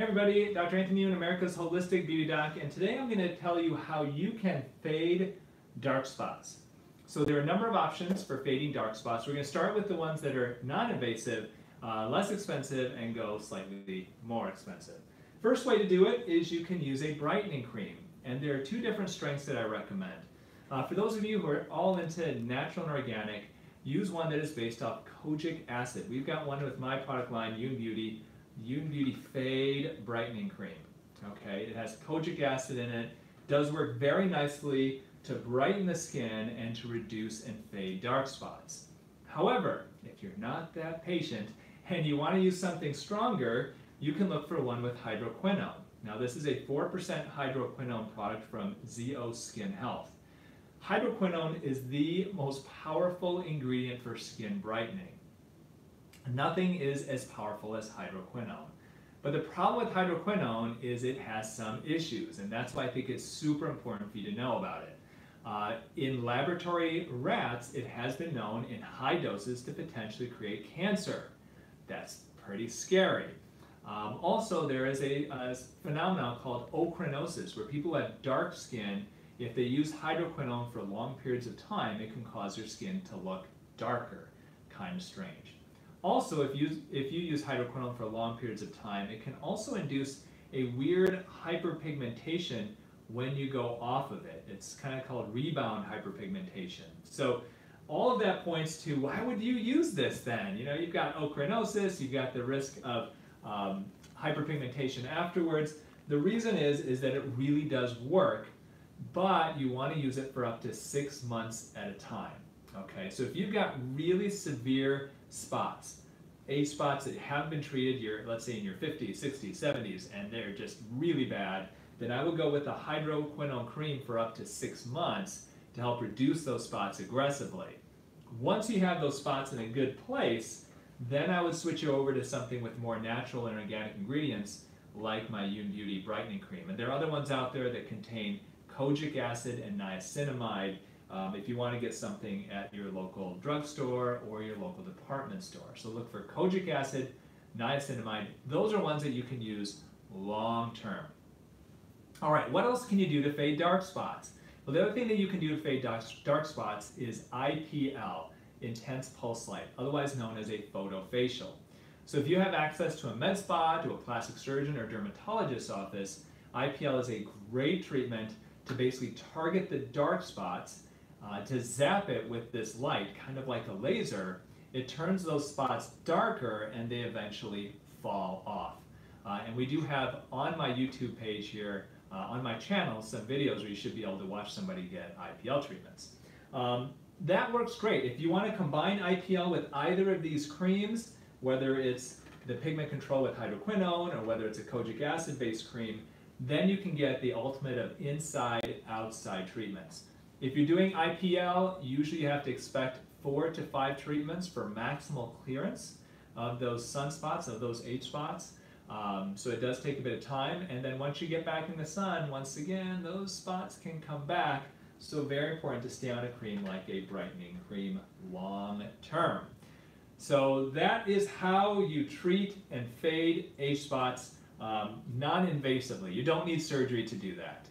Hey everybody, Dr. Anthony Youn, America's Holistic Beauty Doc, and today I'm going to tell you how you can fade dark spots. So there are a number of options for fading dark spots. We're going to start with the ones that are non-invasive, uh, less expensive, and go slightly more expensive. First way to do it is you can use a brightening cream, and there are two different strengths that I recommend. Uh, for those of you who are all into natural and organic, use one that is based off kojic acid. We've got one with my product line, Youn Beauty, Youn Beauty Fade Brightening Cream. Okay, it has kojic acid in it, does work very nicely to brighten the skin and to reduce and fade dark spots. However, if you're not that patient and you want to use something stronger, you can look for one with hydroquinone. Now this is a 4% hydroquinone product from ZO Skin Health. Hydroquinone is the most powerful ingredient for skin brightening. Nothing is as powerful as hydroquinone. But the problem with hydroquinone is it has some issues, and that's why I think it's super important for you to know about it. Uh, in laboratory rats, it has been known in high doses to potentially create cancer. That's pretty scary. Um, also, there is a, a, phenomenon called ochronosis, where people have dark skin. If they use hydroquinone for long periods of time, it can cause their skin to look darker. Kind of strange. Also, if you, if you use hydroquinone for long periods of time, it can also induce a weird hyperpigmentation when you go off of it. It's kind of called rebound hyperpigmentation. So all of that points to why would you use this then? You know, you've got ochronosis, you've got the risk of um, hyperpigmentation afterwards. The reason is, is that it really does work, but you want to use it for up to six months at a time. Okay, so if you've got really severe spots, age spots that have been treated, you're, let's say in your 50s, 60s, 70s, and they're just really bad, then I would go with a hydroquinone cream for up to six months to help reduce those spots aggressively. Once you have those spots in a good place, then I would switch you over to something with more natural and organic ingredients like my Youn Beauty Brightening Cream. And there are other ones out there that contain kojic acid and niacinamide um, if you want to get something at your local drugstore or your local department store. So look for kojic acid, niacinamide. Those are ones that you can use long term. All right, what else can you do to fade dark spots? Well, the other thing that you can do to fade dark, dark spots is IPL, intense pulse light, otherwise known as a photofacial. So if you have access to a med spa, to a plastic surgeon or dermatologist's office, IPL is a great treatment to basically target the dark spots, uh, to zap it with this light, kind of like a laser. It turns those spots darker and they eventually fall off. Uh, and we do have on my YouTube page here uh, on my channel some videos where you should be able to watch somebody get IPL treatments. Um, that works great. If you want to combine IPL with either of these creams, whether it's the pigment control with hydroquinone or whether it's a kojic acid based cream, then you can get the ultimate of inside outside treatments. If you're doing IPL, usually you have to expect four to five treatments for maximal clearance of those sunspots, of those age spots. Um, so it does take a bit of time, and then once you get back in the sun, once again, those spots can come back. So very important to stay on a cream like a brightening cream long term. So that is how you treat and fade age spots um, non-invasively. You don't need surgery to do that.